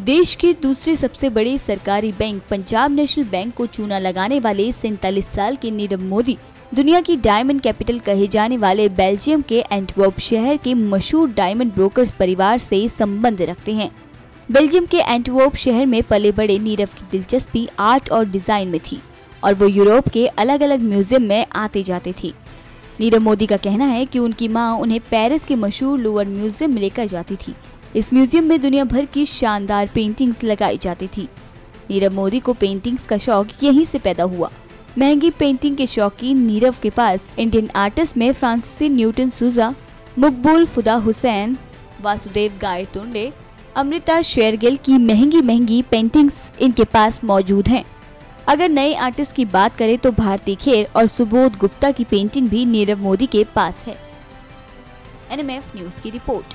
देश के दूसरे सबसे बड़े सरकारी बैंक पंजाब नेशनल बैंक को चूना लगाने वाले सैतालीस साल के नीरव मोदी, दुनिया की डायमंड कैपिटल कहे जाने वाले बेल्जियम के एंटवर्प शहर के मशहूर डायमंड ब्रोकर्स परिवार से संबंध रखते हैं। बेल्जियम के एंटवर्प शहर में पले बड़े नीरव की दिलचस्पी आर्ट और डिज़ाइन में थी, और वो यूरोप के अलग अलग म्यूज़ियम में आते जाते थे। नीरव मोदी का कहना है कि उनकी माँ उन्हें पेरिस के मशहूर लोअर म्यूज़ियम में लेकर जाती थी। इस म्यूज़ियम में दुनिया भर की शानदार पेंटिंग्स लगाई जाती थी। नीरव मोदी को पेंटिंग्स का शौक यहीं से पैदा हुआ। महँगी पेंटिंग के शौकीन नीरव के पास इंडियन आर्टिस्ट में फ्रांसीसी न्यूटन सुजा मुकबूल फुदा हुसैन, वासुदेव गाय तुंडे अमृता शेरगिल की महँगी महँगी पेंटिंग्स इनके पास मौजूद हैं। अगर नए आर्टिस्ट की बात करें तो भारती खेर और सुबोध गुप्ता की पेंटिंग भी नीरव मोदी के पास है। एनएमएफ न्यूज़ की रिपोर्ट।